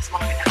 It's mine.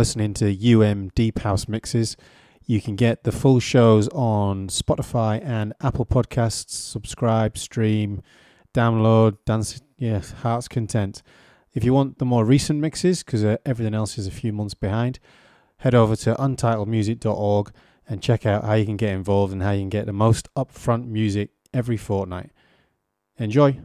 Listening to UM Deep House Mixes. You can get the full shows on Spotify and Apple Podcasts. Subscribe, stream, download, dance, yeah, heart's content. If you want the more recent mixes, because uh, everything else is a few months behind, head over to untitledmusic.org and check out how you can get involved and how you can get the most upfront music every fortnight. Enjoy!